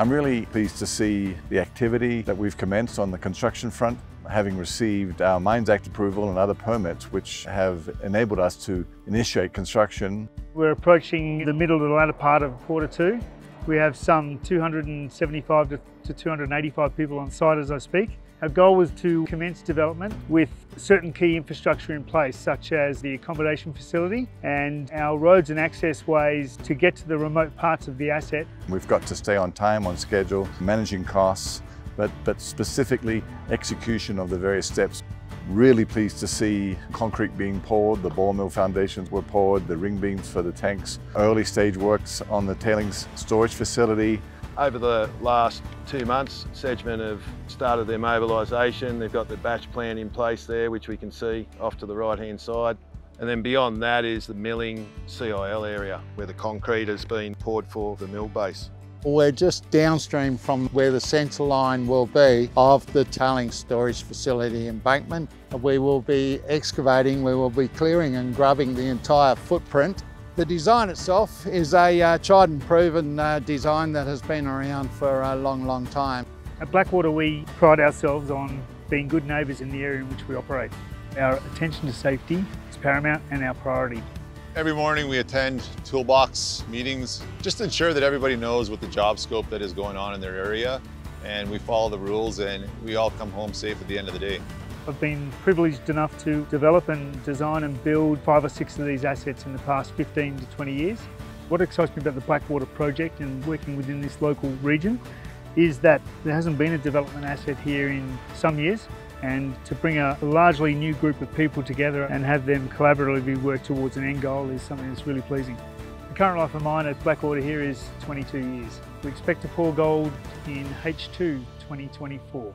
I'm really pleased to see the activity that we've commenced on the construction front, having received our Mines Act approval and other permits which have enabled us to initiate construction. We're approaching the middle to the latter part of quarter two. We have some 275 to 285 people on site as I speak. Our goal was to commence development with certain key infrastructure in place, such as the accommodation facility and our roads and access ways to get to the remote parts of the asset. We've got to stay on time, on schedule, managing costs, but, but specifically execution of the various steps. Really pleased to see concrete being poured, the ball mill foundations were poured, the ring beams for the tanks, early stage works on the tailings storage facility, over the last two months, Sedgman have started their mobilisation. They've got the batch plan in place there, which we can see off to the right-hand side. And then beyond that is the milling CIL area, where the concrete has been poured for the mill base. We're just downstream from where the centre line will be of the tailings storage facility embankment. We will be excavating, we will be clearing and grubbing the entire footprint the design itself is a uh, tried and proven uh, design that has been around for a long, long time. At Blackwater we pride ourselves on being good neighbours in the area in which we operate. Our attention to safety is paramount and our priority. Every morning we attend toolbox meetings just to ensure that everybody knows what the job scope that is going on in their area and we follow the rules and we all come home safe at the end of the day. I've been privileged enough to develop and design and build five or six of these assets in the past 15 to 20 years. What excites me about the Blackwater project and working within this local region is that there hasn't been a development asset here in some years and to bring a largely new group of people together and have them collaboratively work towards an end goal is something that's really pleasing. The current life of mine at Blackwater here is 22 years. We expect to pour gold in H2 2024.